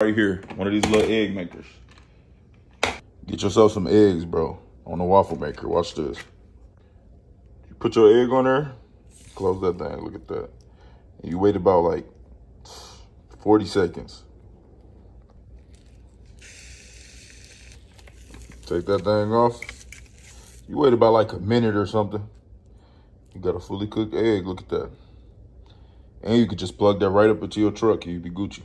right here, one of these little egg makers. Get yourself some eggs, bro, on the waffle maker. Watch this. You put your egg on there, close that thing, look at that. And you wait about like 40 seconds. Take that thing off. You wait about like a minute or something. You got a fully cooked egg, look at that. And you could just plug that right up into your truck and you'd be Gucci.